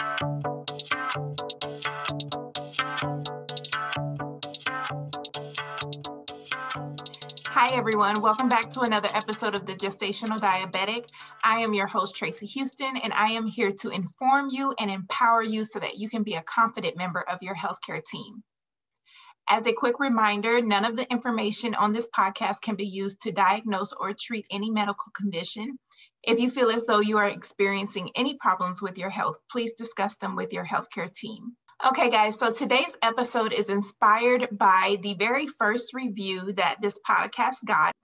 Hi, everyone. Welcome back to another episode of The Gestational Diabetic. I am your host, Traci Houston, and I am here to inform you and empower you so that you can be a confident member of your healthcare team. As a quick reminder, none of the information on this podcast can be used to diagnose or treat any medical condition. If you feel as though you are experiencing any problems with your health, please discuss them with your healthcare team. Okay, guys, so today's episode is inspired by the very first review that this podcast got.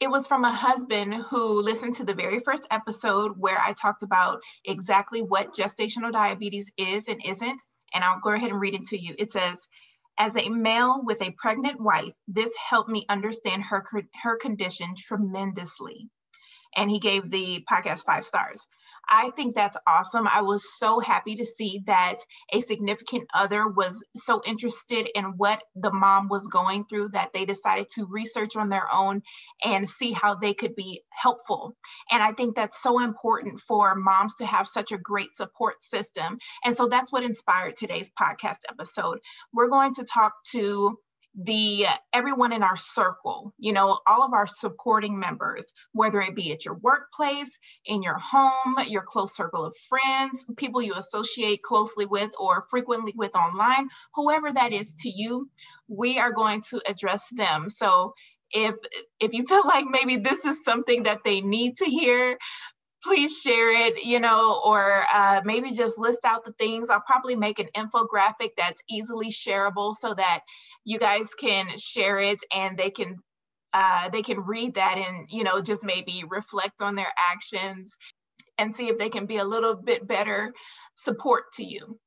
It was from a husband who listened to the very first episode where I talked about exactly what gestational diabetes is and isn't. And I'll go ahead and read it to you. It says, as a male with a pregnant wife, this helped me understand her, her condition tremendously and he gave the podcast five stars. I think that's awesome. I was so happy to see that a significant other was so interested in what the mom was going through that they decided to research on their own and see how they could be helpful. And I think that's so important for moms to have such a great support system. And so that's what inspired today's podcast episode. We're going to talk to the uh, everyone in our circle you know all of our supporting members whether it be at your workplace in your home your close circle of friends people you associate closely with or frequently with online whoever that is to you we are going to address them. So if if you feel like maybe this is something that they need to hear please share it, you know, or uh, maybe just list out the things. I'll probably make an infographic that's easily shareable so that you guys can share it and they can uh, they can read that and you know just maybe reflect on their actions and see if they can be a little bit better support to you.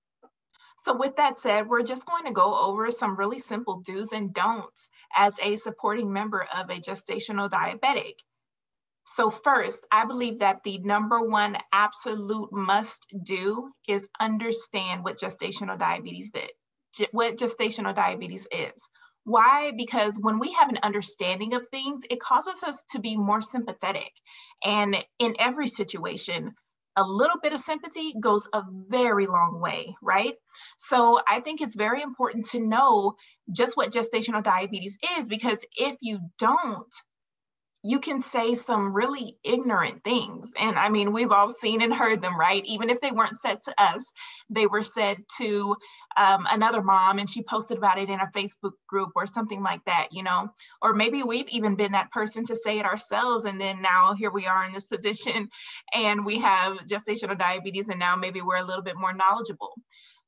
So with that said, we're just going to go over some really simple do's and don'ts as a supporting member of a gestational diabetic. So first, I believe that the number one absolute must do is understand what gestational diabetes did, what gestational diabetes is. Why? Because when we have an understanding of things, it causes us to be more sympathetic. And in every situation, a little bit of sympathy goes a very long way, right? So I think it's very important to know just what gestational diabetes is because if you don't, you can say some really ignorant things. And I mean, we've all seen and heard them, right? Even if they weren't said to us, they were said to um, another mom and she posted about it in a Facebook group or something like that, you know? Or maybe we've even been that person to say it ourselves. And then now here we are in this position and we have gestational diabetes and now maybe we're a little bit more knowledgeable.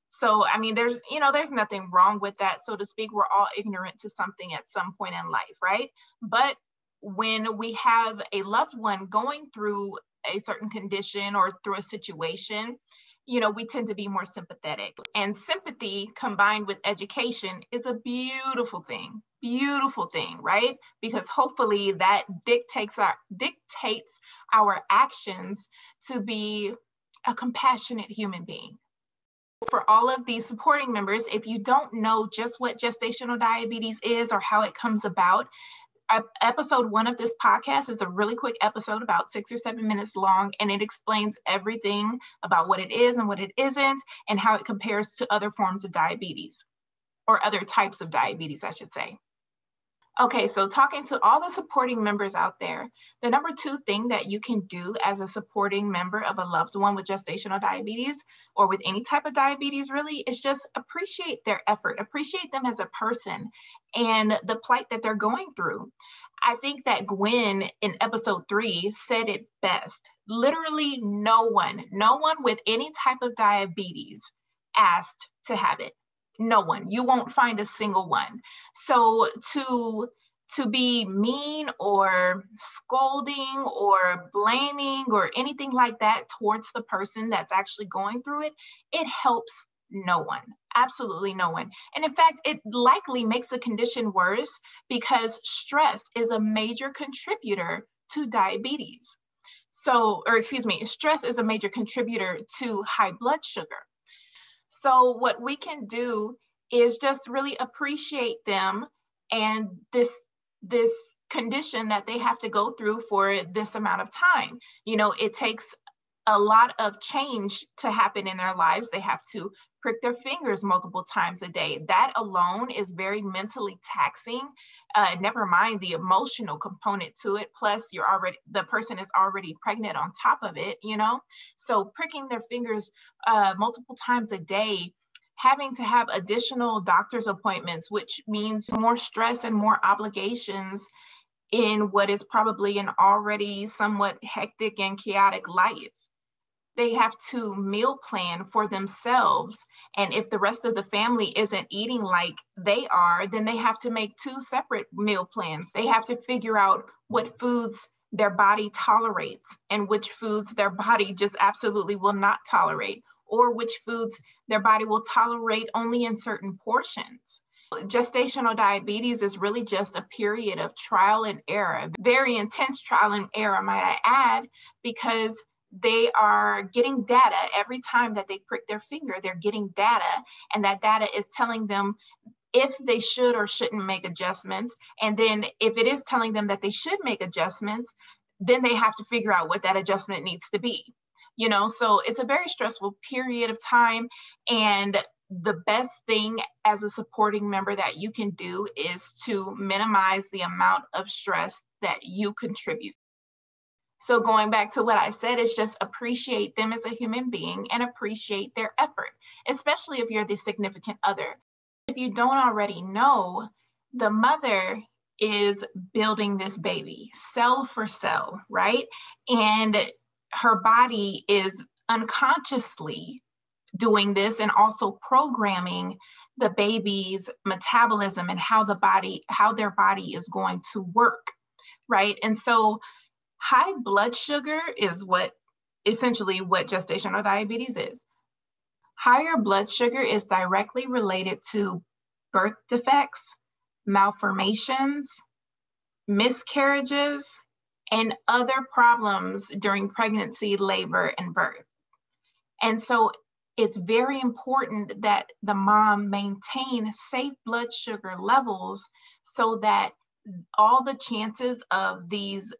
So, I mean, there's, you know, there's nothing wrong with that, so to speak. We're all ignorant to something at some point in life, right? But when we have a loved one going through a certain condition or through a situation, you know, we tend to be more sympathetic. And sympathy combined with education is a beautiful thing, beautiful thing, right? Because hopefully that dictates our dictates our actions to be a compassionate human being. For all of these supporting members, if you don't know just what gestational diabetes is or how it comes about, episode one of this podcast is a really quick episode, about six or seven minutes long, and it explains everything about what it is and what it isn't, and how it compares to other forms of diabetes or other types of diabetes, I should say. Okay, so talking to all the supporting members out there, the number two thing that you can do as a supporting member of a loved one with gestational diabetes or with any type of diabetes really is just appreciate their effort, appreciate them as a person and the plight that they're going through. I think that Gwen in episode three said it best. Literally, no one, no one with any type of diabetes asked to have it no one. You won't find a single one. So to to be mean or scolding or blaming or anything like that towards the person that's actually going through it it helps no one absolutely no one. And in fact it likely makes the condition worse because stress is a major contributor to diabetes. So or excuse me stress is a major contributor to high blood sugar so what we can do is just really appreciate them and this this condition that they have to go through for this amount of time. You know, it takes a lot of change to happen in their lives. They have to prick their fingers multiple times a day. That alone is very mentally taxing. Uh, never mind the emotional component to it. Plus, you're already the person is already pregnant on top of it. You know, so pricking their fingers uh, multiple times a day. Having to have additional doctor's appointments, which means more stress and more obligations in what is probably an already somewhat hectic and chaotic life they have to meal plan for themselves. And if the rest of the family isn't eating like they are, then they have to make two separate meal plans. They have to figure out what foods their body tolerates and which foods their body just absolutely will not tolerate, or which foods their body will tolerate only in certain portions. Gestational diabetes is really just a period of trial and error, very intense trial and error, might I add, because they are getting data every time that they prick their finger, they're getting data, and that data is telling them if they should or shouldn't make adjustments. And then if it is telling them that they should make adjustments, then they have to figure out what that adjustment needs to be. You know, so it's a very stressful period of time. And the best thing as a supporting member that you can do is to minimize the amount of stress that you contribute so going back to what I said is just appreciate them as a human being and appreciate their effort, especially if you're the significant other. If you don't already know, the mother is building this baby cell for cell, right? And her body is unconsciously doing this and also programming the baby's metabolism and how the body how their body is going to work right and so High blood sugar is what essentially what gestational diabetes is. Higher blood sugar is directly related to birth defects, malformations, miscarriages, and other problems during pregnancy, labor, and birth. And so it's very important that the mom maintain safe blood sugar levels so that all the chances of these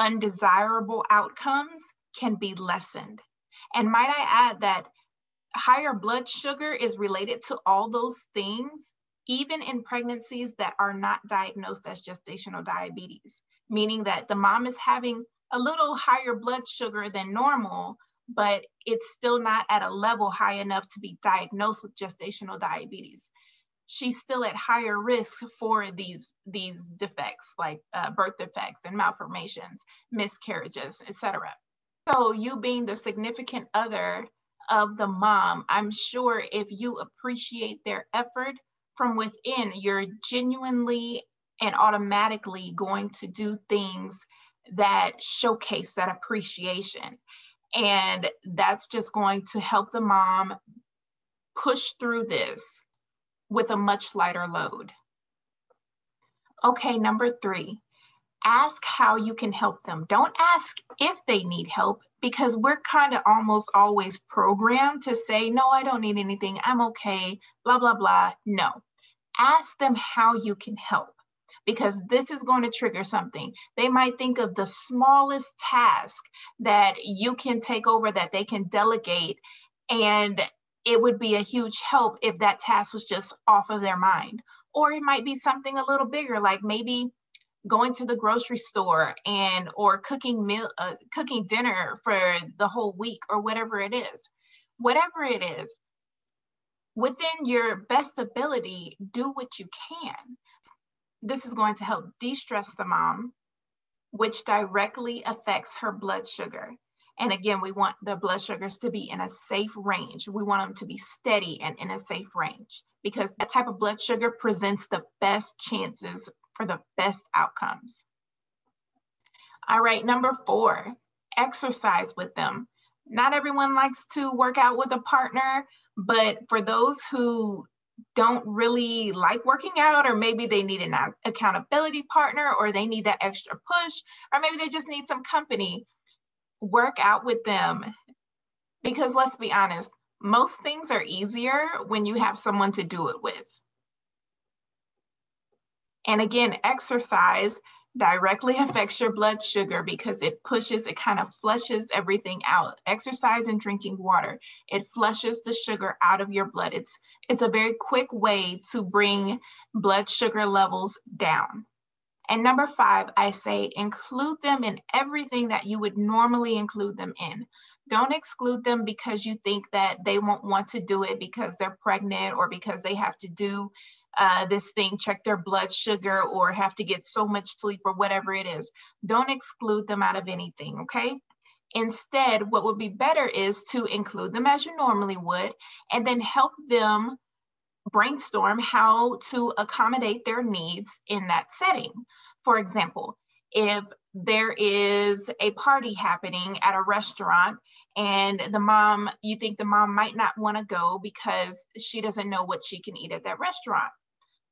undesirable outcomes can be lessened. And might I add that higher blood sugar is related to all those things, even in pregnancies that are not diagnosed as gestational diabetes, meaning that the mom is having a little higher blood sugar than normal, but it's still not at a level high enough to be diagnosed with gestational diabetes she's still at higher risk for these these defects like uh, birth defects and malformations miscarriages etc so you being the significant other of the mom i'm sure if you appreciate their effort from within you're genuinely and automatically going to do things that showcase that appreciation. And that's just going to help the mom push through this with a much lighter load. Okay, number three, ask how you can help them. Don't ask if they need help because we're kind of almost always programmed to say, no, I don't need anything. I'm okay, blah, blah, blah. No, ask them how you can help because this is going to trigger something. They might think of the smallest task that you can take over that they can delegate and it would be a huge help if that task was just off of their mind. Or it might be something a little bigger, like maybe going to the grocery store and or cooking meal uh, cooking dinner for the whole week or whatever it is. Whatever it is within your best ability do what you can. This is going to help de-stress the mom which directly affects her blood sugar and again, we want the blood sugars to be in a safe range. We want them to be steady and in a safe range because that type of blood sugar presents the best chances for the best outcomes. All right, number four, exercise with them. Not everyone likes to work out with a partner, but for those who don't really like working out, or maybe they need an accountability partner, or they need that extra push, or maybe they just need some company, work out with them because let's be honest, most things are easier when you have someone to do it with. And again, exercise directly affects your blood sugar because it pushes, it kind of flushes everything out. Exercise and drinking water, it flushes the sugar out of your blood. It's, it's a very quick way to bring blood sugar levels down. And number five, I say include them in everything that you would normally include them in. Don't exclude them because you think that they won't want to do it because they're pregnant or because they have to do uh, this thing, check their blood sugar, or have to get so much sleep or whatever it is. Don't exclude them out of anything, okay? Instead, what would be better is to include them as you normally would and then help them brainstorm how to accommodate their needs in that setting. For example, if there is a party happening at a restaurant and the mom, you think the mom might not want to go because she doesn't know what she can eat at that restaurant.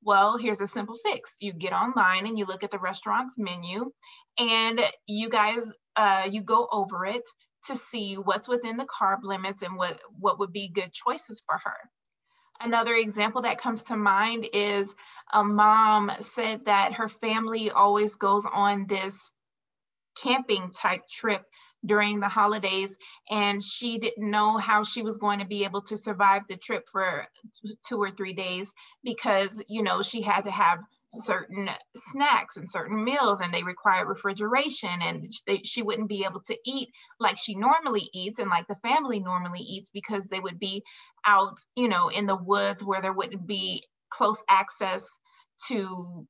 Well, here's a simple fix. You get online and you look at the restaurant's menu and you guys, uh, you go over it to see what's within the carb limits and what, what would be good choices for her. Another example that comes to mind is a mom said that her family always goes on this camping type trip during the holidays and she didn't know how she was going to be able to survive the trip for two or three days because you know she had to have certain snacks and certain meals and they require refrigeration and they, she wouldn't be able to eat like she normally eats and like the family normally eats because they would be out you know in the woods where there wouldn't be close access to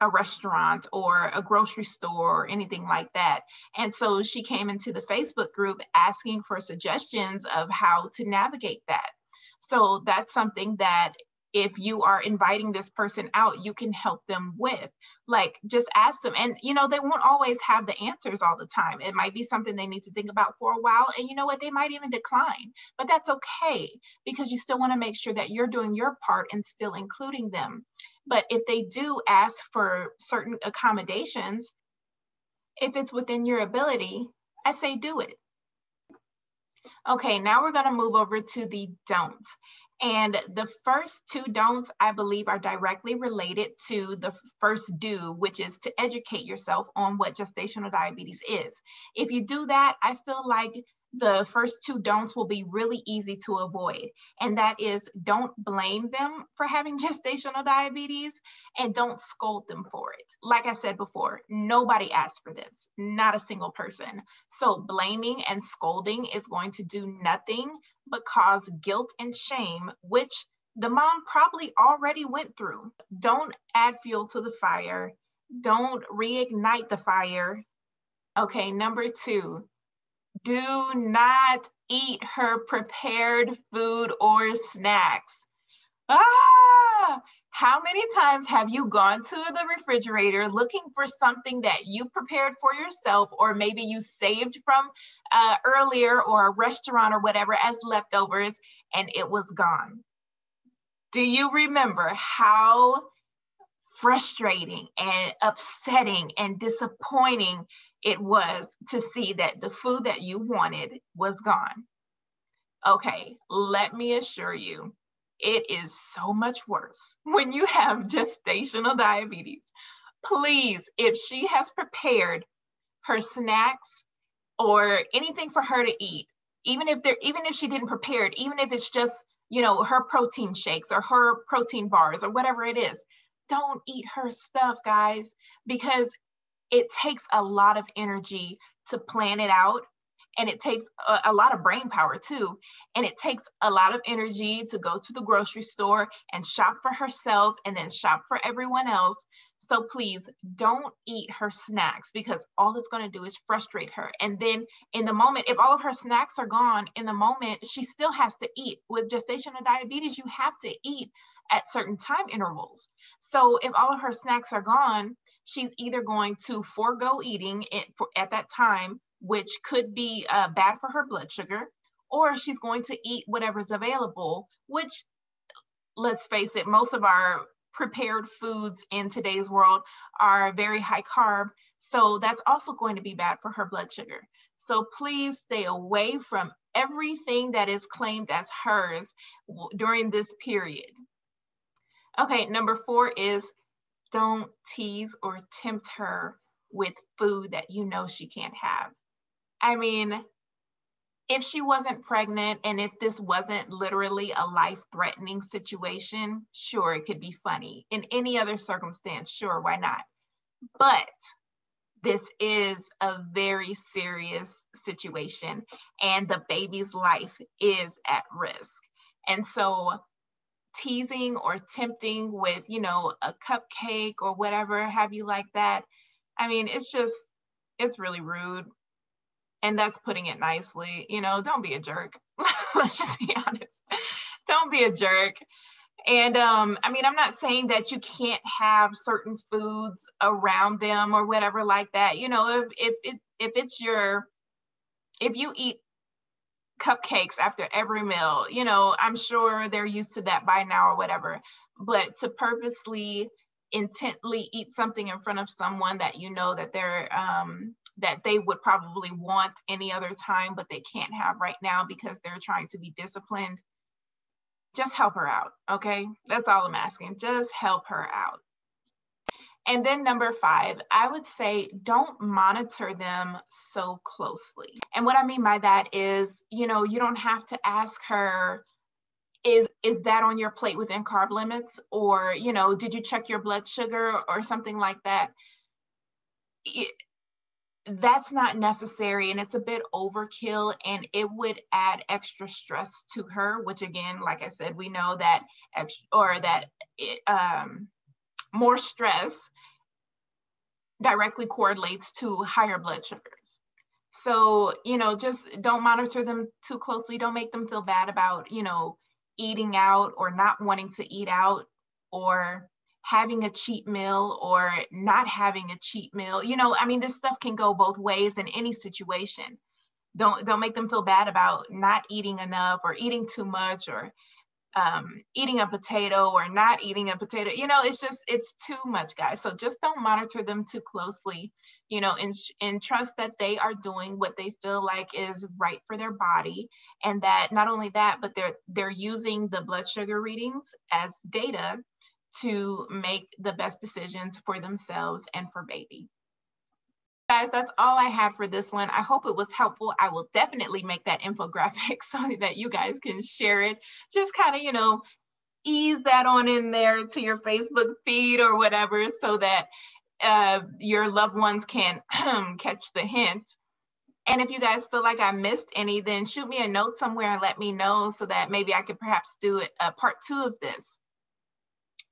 a restaurant or a grocery store or anything like that. And so she came into the Facebook group asking for suggestions of how to navigate that. So that's something that if you are inviting this person out, you can help them with. Like just ask them. And you know, they won't always have the answers all the time. It might be something they need to think about for a while. And you know what? They might even decline, but that's okay because you still want to make sure that you're doing your part and still including them. But if they do ask for certain accommodations, if it's within your ability, I say do it. Okay, now we're gonna move over to the don'ts. And the first two don'ts, I believe, are directly related to the first do, which is to educate yourself on what gestational diabetes is. If you do that, I feel like the first two don'ts will be really easy to avoid. And that is don't blame them for having gestational diabetes and don't scold them for it. Like I said before, nobody asked for this, not a single person. So blaming and scolding is going to do nothing but cause guilt and shame, which the mom probably already went through. Don't add fuel to the fire. Don't reignite the fire. Okay, number two, do not eat her prepared food or snacks. Ah, how many times have you gone to the refrigerator looking for something that you prepared for yourself, or maybe you saved from uh, earlier or a restaurant or whatever as leftovers, and it was gone? Do you remember how frustrating and upsetting and disappointing it was to see that the food that you wanted was gone. Okay, let me assure you, it is so much worse when you have gestational diabetes. Please, if she has prepared her snacks or anything for her to eat, even if they're even if she didn't prepare it, even if it's just, you know, her protein shakes or her protein bars or whatever it is, don't eat her stuff, guys, because it takes a lot of energy to plan it out and it takes a, a, lot of brain power too and it takes a lot of energy to go to the grocery store and shop for herself and then shop for everyone else. So please don't eat her snacks because all it's going to do is frustrate her. And then in the moment if all of her snacks are gone in the moment she still has to eat. With gestational diabetes you have to eat at certain time intervals. So if all of her snacks are gone she's either going to forego eating it for, at that time, which could be uh, bad for her blood sugar, or she's going to eat whatever's available, which let's face it, most of our prepared foods in today's world are very high carb. So that's also going to be bad for her blood sugar. So please stay away from everything that is claimed as hers during this period. Okay, number four is don't tease or tempt her with food that you know she can't have. I mean, if she wasn't pregnant and if this wasn't literally a life threatening situation, sure, it could be funny. In any other circumstance, sure, why not? But this is a very serious situation and the baby's life is at risk. And so teasing or tempting with, you know, a cupcake or whatever have you like that. I mean, it's just, it's really rude. And that's putting it nicely. You know, don't be a jerk. Let's just be honest. Don't be a jerk. And um, I mean, I'm not saying that you can't have certain foods around them or whatever like that. You know, if if if, if it's your if you eat cupcakes after every meal. You know, I'm sure they're used to that by now or whatever. But to purposely intently eat something in front of someone that you know that they're um, that they would probably want any other time but they can't have right now because they're trying to be disciplined just help her out okay that's all i'm asking just help her out and then number five, I would say don't monitor them so closely. And what I mean by that is, you know, you don't have to ask her, is is that on your plate within carb limits? Or, you know, did you check your blood sugar or something like that? That's not necessary and it's a bit overkill and it would add extra stress to her which again like i said we know that extra or that it, um, more stress directly correlates to higher blood sugars. So, you know, just don't monitor them too closely. Don't make them feel bad about, you know, eating out or not wanting to eat out or having a cheat meal or not having a cheat meal. You know, I mean, this stuff can go both ways in any situation. Don't don't make them feel bad about not eating enough or eating too much or um, eating a potato or not eating a potato. You know, it's just, it's too much, guys. So just don't monitor them too closely, you know, and, and trust that they are doing what they feel like is right for their body. And that not only that, but they're, they're using the blood sugar readings as data to make the best decisions for themselves and for baby. Guys that's all i have for this one. I hope it was helpful. I will definitely make that infographic so that you guys can share it. Just kind of you know ease that on in there to your facebook feed or whatever so that uh, your loved ones can catch the hint. And if you guys feel like i missed any then shoot me a note somewhere and let me know so that maybe i could perhaps do a part two of this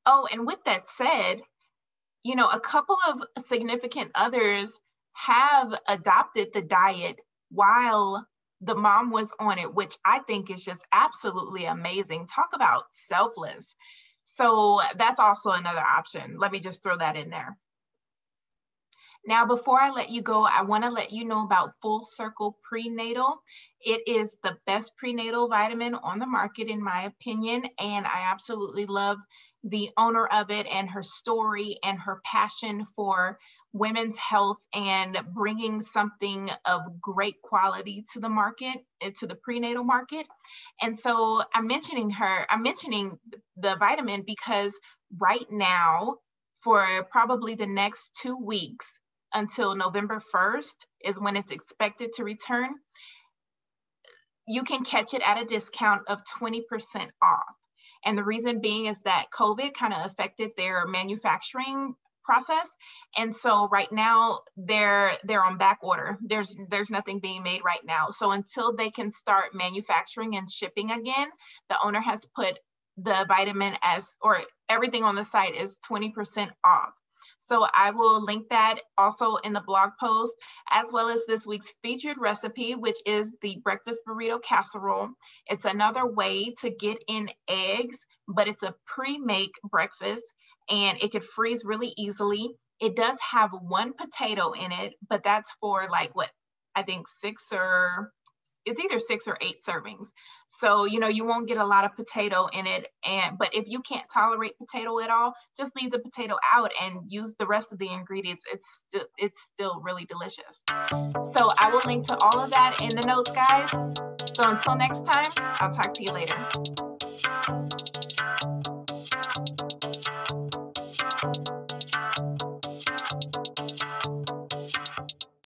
oh and with that said you know a couple of significant others have adopted the diet while the mom was on it, which I think is just absolutely amazing. Talk about selfless. So that's also another option. Let me just throw that in there. Now, before I let you go, I want to let you know about Full Circle Prenatal. It is the best prenatal vitamin on the market, in my opinion, and I absolutely love the owner of it and her story and her passion for women's health and bringing something of great quality to the market, eh, to the prenatal market. And so I'm mentioning her, I'm mentioning the vitamin because right now, for probably the next two weeks until November 1st is when it's expected to return, you can catch it at a discount of 20% off. And the reason being is that COVID kind of affected their manufacturing process. And so right now they're they're on back order. There's there's nothing being made right now. So until they can start manufacturing and shipping again, the owner has put the vitamin as or everything on the site is 20% off. So I will link that also in the blog post, as well as this week's featured recipe, which is the breakfast burrito casserole. It's another way to get in eggs, but it's a pre-make breakfast and it could freeze really easily. It does have one potato in it, but that's for like what I think six or it's either six or eight servings. So, you know, you won't get a lot of potato in it. And but if you can't tolerate potato at all, just leave the potato out and use the rest of the ingredients. It's still it's still really delicious. So I will link to all of that in the notes, guys. So until next time, I'll talk to you later.